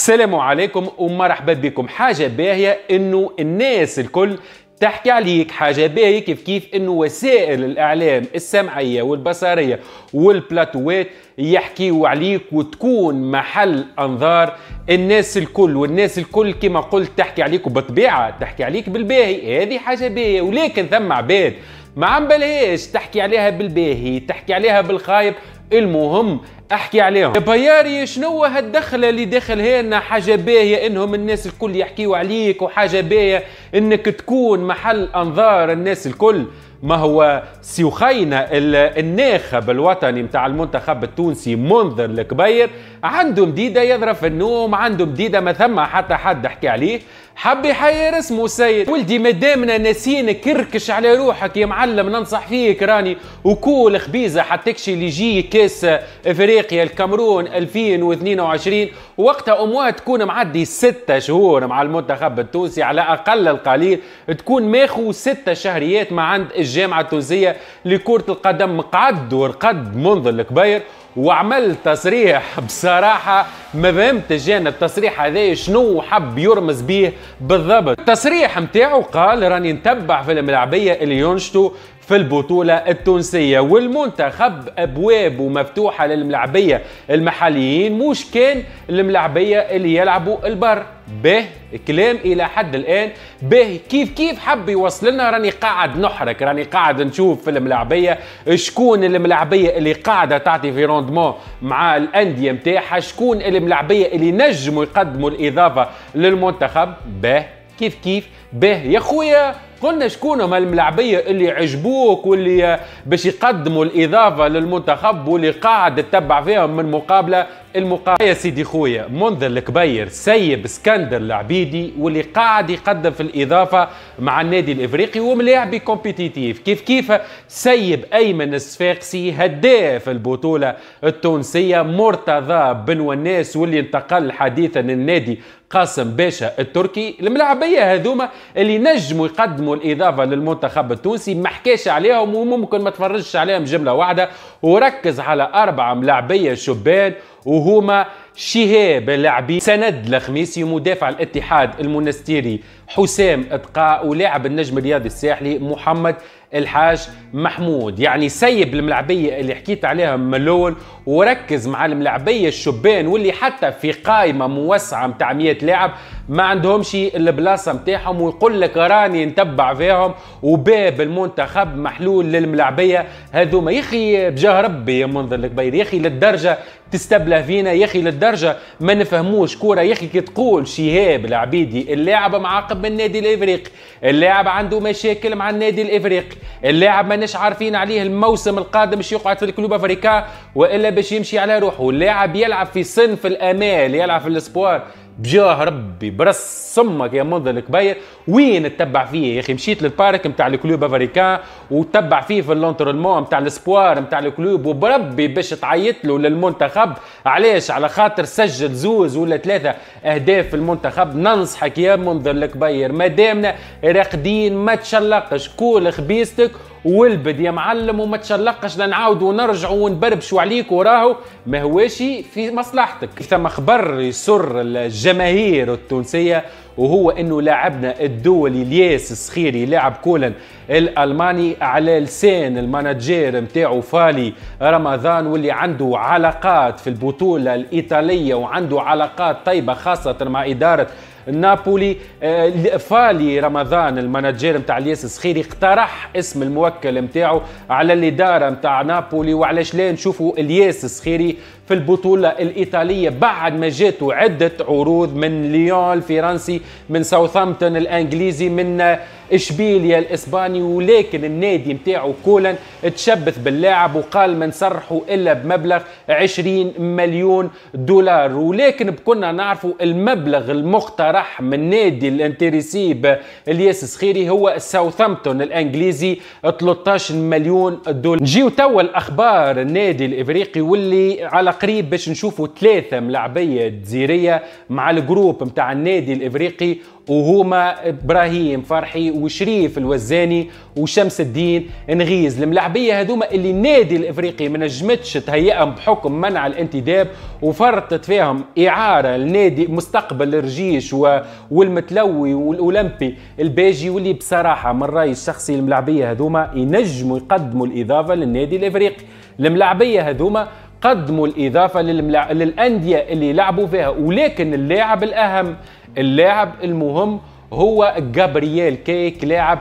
السلام عليكم ومرحبا بكم. حاجة باهية إنه الناس الكل تحكي عليك. حاجة باهية كيف كيف إنه وسائل الإعلام السمعية والبصرية والبلاتوات يحكيوا عليك وتكون محل أنظار. الناس الكل والناس الكل كما قلت تحكي عليك وبطبيعة تحكي عليك بالباهي. هذه حاجة باهية ولكن ثم عباد ما عم بلهاش تحكي عليها بالباهي تحكي عليها بالخايب. المهم أحكي عليهم. يا بياري شنو هالدخلة اللي داخل هنا حاجة باهية إنهم الناس الكل يحكيوا عليك وحاجة باهية إنك تكون محل أنظار الناس الكل. ما هو سيوخينا الناخب الوطني متاع المنتخب التونسي منذر الكبير عنده مديدة يضرب في النوم عنده مديدة ما ثم حتى حد حكي عليه. حب يحير اسمه سيد. ولدي مادامنا ناسين كركش على روحك يا معلم ننصح فيك راني. وكول خبيزة حتكشي اللي يجي كاس إفريقيا الكامرون 2022 وقتها اموات تكون معدي ستة شهور مع المنتخب التونسي على أقل القليل تكون ماخو ستة شهريات ما عند الجامعة التونسية لكرة القدم. قعد ورقد منذ الكبير. وعمل تصريح بصراحة ما فهمتش أنا التصريح هذا شنو حب يرمز به بالضبط. التصريح متاعه قال راني نتبع في الملاعبية اللي ينشطوا في البطولة التونسية. والمنتخب أبوابه مفتوحة للملاعبية المحليين مش كان الملاعبية اللي يلعبوا البر. به كلام إلى حد الآن. به كيف كيف حب يوصل لنا؟ راني قاعد نحرك راني قاعد نشوف في الملاعبيه شكون الملاعبيه اللي قاعدة تعطي في روندمون مع الأندية نتاعها شكون الملاعبيه اللي نجموا يقدموا الإضافة للمنتخب؟ به كيف كيف؟ به يا خويا قلنا شكون هما الملاعبيه اللي عجبوك واللي باش يقدموا الإضافة للمنتخب واللي قاعد تتبع فيهم من مقابلة؟ المقابله يا سيدي خويا منذر الكبير سيب اسكندر العبيدي واللي قاعد يقدم في الإضافة مع النادي الإفريقي وملاعبي compétitif كيف كيف سيب أيمن الصفاقسي هداف البطولة التونسية مرتضى بن وناس واللي انتقل حديثا النادي قاسم باشا التركي الملاعبيه هذوما اللي نجموا يقدموا الإضافة للمنتخب التونسي. ما حكاش عليهم وممكن ما تفرجش عليهم جملة واحدة. وركز على أربعة ملاعبية شبان وهما شهاب اللاعبي سند الخميسي مدافع الاتحاد المنستيري حسام اتقاء ولاعب النجم الرياضي الساحلي محمد الحاج محمود. يعني سيب الملعبية اللي حكيت عليها من الأول وركز مع الملعبية الشبان واللي حتى في قائمة موسعة متاع 100 لاعب ما عندهمش البلاصة متاعهم ويقول لك راني نتبع فيهم وباب المنتخب محلول للملعبية هذوما يا أخي بجاه ربي يا منظر الكبير يا أخي للدرجة تستبله فينا يا أخي للدرجة ما نفهموش كورة يا أخي كي تقول شهاب العبيدي اللاعب معاقب من النادي الافريقي اللاعب عنده مشاكل مع النادي الافريقي اللاعب ماناش عارفين عليه الموسم القادم باش يقعد في ال Club Africain وإلا باش يمشي على روحه اللاعب يلعب في صنف الآمال يلعب في ال espoirs بجاه ربي برأس أمك يا منذر الكبير. وين تتبع فيه يا أخي؟ مشيت لل parc نتاع ال Club Africain وتبع فيه في ال l'entraînement نتاع ال espoirs نتاع ال club. وبربي باش تعيط له للمنتخب. علاش؟ على خاطر سجل زوز ولا ثلاثة أهداف في المنتخب. ننصحك يا منذر الكبير ما دامنا راقدين ما تشلقش. كول خبيستك والبد يا معلم وما تشلقش لنعاود ونرجعوا ونبربشوا عليك وراهو. ما هواش في مصلحتك. ثم خبر يسر الجماهير التونسية وهو إنه لاعبنا الدولي الياس السخيري لاعب كولن الألماني على لسان المانجير نتاعو فالي رمضان واللي عنده علاقات في البطولة الإيطالية وعنده علاقات طيبة خاصة مع إدارة نابولي آه، فالي رمضان ال manager نتاع الياس السخيري اقترح اسم الموكل نتاعو على الإدارة نتاع نابولي وعلاش لا نشوفوا الياس السخيري في البطولة الإيطالية بعد ما جاته عدة عروض من ليون الفرنسي من ساوثامبتون الإنجليزي من إشبيليا الإسباني ولكن النادي متاعه كولن تشبث باللاعب وقال ما نسرحوا إلا بمبلغ 20 مليون دولار. ولكن كنا نعرفوا المبلغ المقترح من نادي الانتريسيب الياس سخيري هو ساوثامبتون الإنجليزي 13 مليون دولار. نجيو توا الأخبار النادي الإفريقي واللي على قريب باش نشوفوا ثلاثة ملاعبية جزائرية مع ال groupe متاع النادي الإفريقي وهما إبراهيم فرحي وشريف الوزاني وشمس الدين نغيز. الملاعبية هذوما اللي النادي الإفريقي ما نجمتش تهيئهم بحكم منع الانتداب وفرطت فيهم إعارة لنادي مستقبل الرجيش والمتلوي والأولمبي الباجي واللي بصراحة من رأيي الشخصي الملاعبية هذوما ينجموا يقدموا الإضافة للنادي الإفريقي. الملاعبية هذوما قدموا الإضافة للملع... للأندية اللي لعبوا فيها ولكن اللاعب الأهم اللاعب المهم هو جابرييل كيك لاعب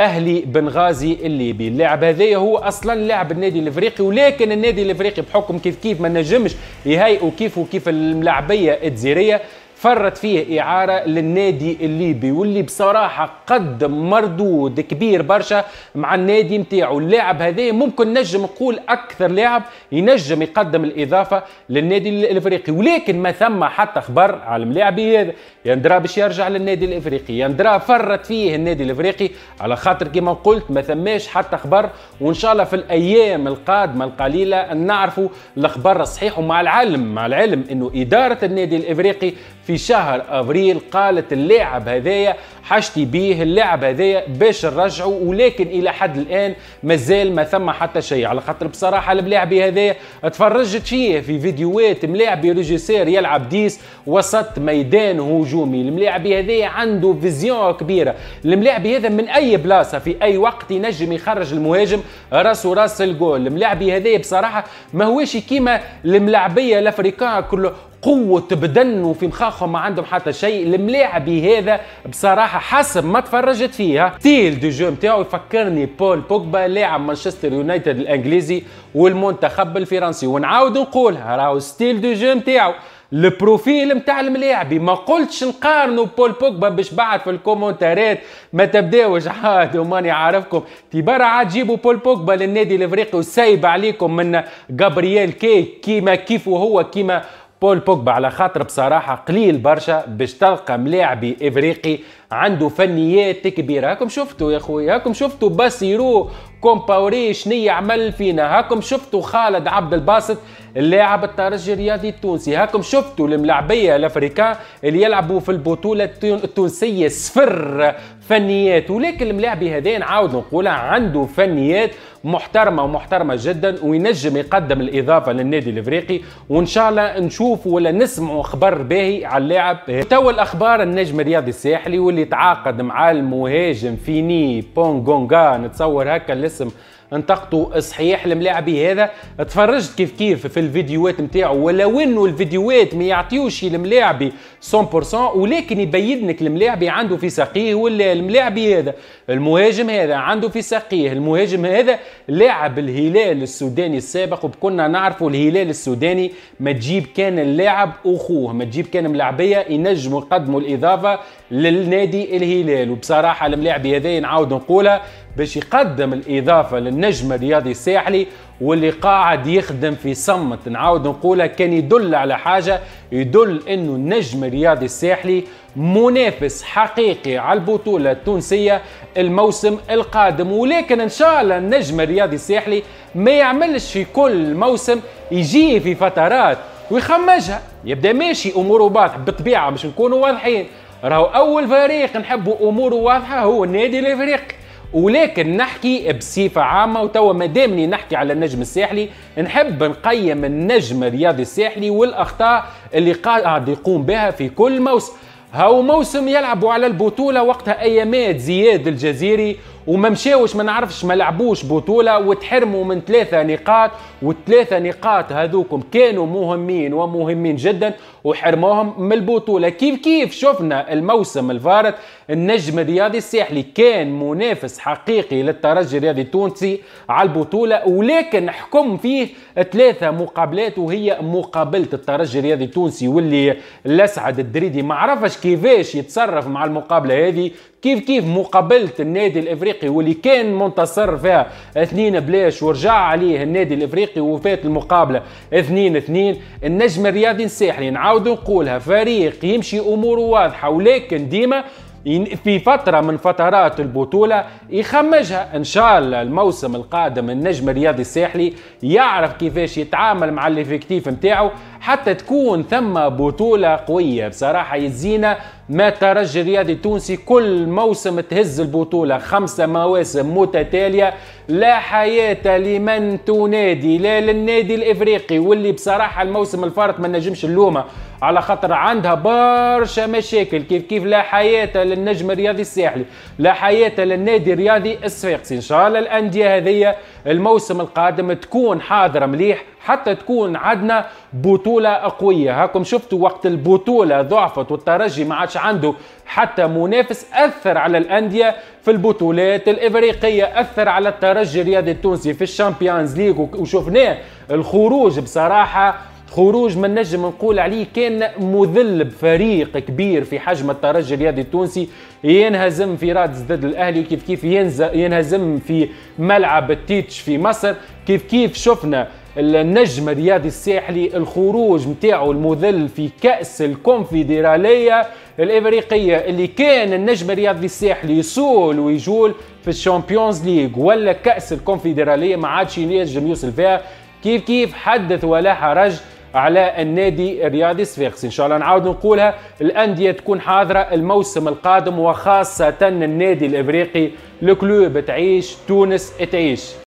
أهلي بنغازي الليبي. اللاعب هذا هو أصلا لاعب النادي الإفريقي ولكن النادي الإفريقي بحكم كيف كيف ما نجمش يهيئوا كيف وكيف الملاعبية الجزيرية فرت فيه إعارة للنادي الليبي واللي بصراحة قدم مردود كبير برشا مع النادي نتاعو اللاعب هذا ممكن نجم نقول أكثر لاعب ينجم يقدم الإضافة للنادي الإفريقي. ولكن ما ثم حتى خبر على الملاعبي هذا. يندرى باش يرجع للنادي الإفريقي. يندرى فرت فيه النادي الإفريقي. على خاطر كما قلت ما ثماش حتى خبر وإن شاء الله في الأيام القادمة القليلة نعرفوا الخبر الصحيح ومع العلم مع العلم أنه إدارة النادي الإفريقي في شهر أبريل قالت اللاعب هذايا حاجتي بيه اللاعب هذايا باش نرجعه ولكن إلى حد الآن مازال ما ثم حتى شيء. على خاطر بصراحة الملاعبي هذايا تفرجت فيه في فيديوهات ملاعبي régisseur يلعب dix وسط ميدان هجومي. الملاعبي هذايا عنده vision كبيرة. الملاعبي هذا من أي بلاصة في أي وقت ينجم يخرج المهاجم؟ راس الجول. الملاعبي هذايا بصراحة ما هوش كيما الملاعبية ال africains كله. قوة بدن وفي مخاخهم ما عندهم حتى شيء. الملاعبي هذا بصراحة حسب ما تفرجت فيها. style de jeu نتاعو يفكرني بول بوجبا لاعب مانشستر يونايتد الإنجليزي والمنتخب الفرنسي. ونعاود نقولها راهو style de jeu نتاعو ال profil نتاع الملاعبي ما قلتش نقارنوا بول بوجبا باش بعد في ال commentaire ات ما تبداوش عاد وماني عارفكم. تبارا عاد جيبوا بول بوجبا للنادي الإفريقي وسايب عليكم من جابرييل كيك كيما كيف وهو كيما بول بوجبا على خاطر بصراحة قليل برشا باش تلقى ملاعبي إفريقي عنده فنيات كبيرة. هاكم شفتوا يا خويا هاكم شفتوا باسيرو كومباوري شنية عمل فينا؟ هاكم شفتوا خالد عبد الباسط اللاعب الترجي الرياضي التونسي. هاكم شفتوا الملاعبية ال africains اللي يلعبوا في البطولة التونسية صفر فنيات. ولكن الملاعبي هذا نعاود نقولها عنده فنيات محترمة ومحترمة جدا وينجم يقدم الإضافة للنادي الإفريقي. وإن شاء الله نشوف ولا نسمعوا خبر باهي على اللاعب. تو الأخبار النجم الرياضي الساحلي واللي تعاقد مع المهاجم فيني بونغونغا. نتصور هكا الاسم انتقدوا صحيح الملاعبي هذا. تفرجت كيف كيف في الفيديوهات نتاعو ولو انه الفيديوهات ما يعطيوش الملاعبي 100% ولكن يبين لك الملاعبي عنده في ساقيه ولا الملاعبي هذا. المهاجم هذا عنده في ساقيه المهاجم هذا لاعب الهلال السوداني السابق وكنا نعرفوا الهلال السوداني ما تجيب كان اللاعب أخوه ما تجيب كان ملاعبية ينجموا يقدموا الإضافة للنادي الهلال. وبصراحة الملاعبي هذا نعاود نقولها باش يقدم الإضافة للنجم الرياضي الساحلي واللي قاعد يخدم في صمت. نعاود نقولها كان يدل على حاجة يدل إنه النجم الرياضي الساحلي منافس حقيقي على البطولة التونسية الموسم القادم. ولكن إن شاء الله النجم الرياضي الساحلي ما يعملش في كل موسم يجي في فترات ويخمجها. يبدأ ماشي اموره واضحة بالطبيعة باش نكونوا واضحين. راهو أول فريق نحبوا اموره واضحة هو النادي الافريقي ولكن نحكي بصفة عامة وتوا ما دامني نحكي على النجم الساحلي نحب نقيم النجم الرياضي الساحلي والأخطاء اللي قاعد يقوم بها في كل موسم هاو موسم يلعبوا على البطولة وقتها أيامات زياد الجزيري وما مشاوش ما نعرفش ما لعبوش بطولة وتحرموا من ثلاثة نقاط والثلاثة نقاط هذوكم كانوا مهمين ومهمين جدا وحرموهم من البطولة. كيف كيف شفنا الموسم الفارط؟ النجم الرياضي الساحلي كان منافس حقيقي للترجي الرياضي التونسي على البطولة ولكن حكم فيه ثلاثة مقابلات وهي مقابلة الترجي الرياضي التونسي واللي الاسعد الدريدي. ما عرفش كيفاش يتصرف مع المقابلة هذه. كيف كيف مقابلة النادي الإفريقي واللي كان منتصر فيها اثنين بلاش ورجع عليه النادي الإفريقي وفات المقابلة اثنين اثنين النجم الرياضي الساحلي نعاود نقولها فريق يمشي أموره واضحة ولكن ديما في فترة من فترات البطولة يخمجها. إن شاء الله الموسم القادم النجم الرياضي الساحلي يعرف كيفاش يتعامل مع ال effectif نتاعو. حتى تكون ثم بطولة قوية. بصراحة يزينا ما الترجي الرياضي التونسي كل موسم تهز البطولة. خمسة مواسم متتالية لا حياة لمن تنادي لا للنادي الإفريقي. واللي بصراحة الموسم الفارط ما نجمش نلومه على خاطر عندها برشا مشاكل. كيف كيف؟ لا حياة للنجم الرياضي الساحلي لا حياة للنادي الرياضي الصفاقسي إن شاء الله الأندية هذه الموسم القادم تكون حاضرة مليح. حتى تكون عندنا بطولة قوية هاكم شفتوا وقت البطولة ضعفت والترجي ما عادش عنده. حتى منافس أثر على الأندية في البطولات الإفريقية أثر على الترجي الرياضي التونسي في ال Champions League. وشفناه الخروج بصراحة خروج من نجم نقول عليه كان مذل بفريق كبير في حجم الترجي الرياضي التونسي ينهزم في رادس ضد الأهلي وكيف كيف ينهزم في ملعب التيتش في مصر. كيف كيف شفنا النجم الرياضي الساحلي الخروج نتاعو المذل في كأس الكونفدرالية الإفريقية اللي كان النجم الرياضي الساحلي يصول ويجول في ال Champions League ولا كأس الكونفدرالية ما عادش ينجم يوصل فيها. كيف كيف حدث ولا حرج؟ على النادي الرياضي الصفاقسي إن شاء الله نعاود نقولها الأندية تكون حاضرة الموسم القادم وخاصة النادي الإفريقي ال club تعيش تونس تعيش.